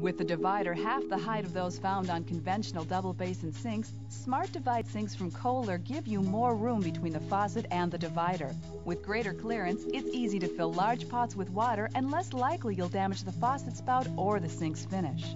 With the divider half the height of those found on conventional double basin sinks, Smart Divide sinks from Kohler give you more room between the faucet and the divider. With greater clearance, it's easy to fill large pots with water and less likely you'll damage the faucet spout or the sink's finish.